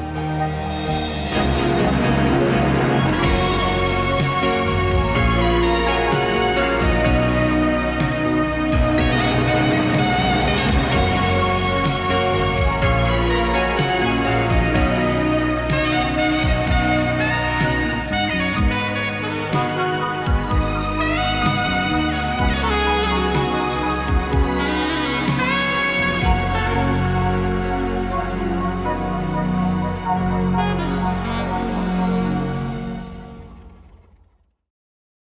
Música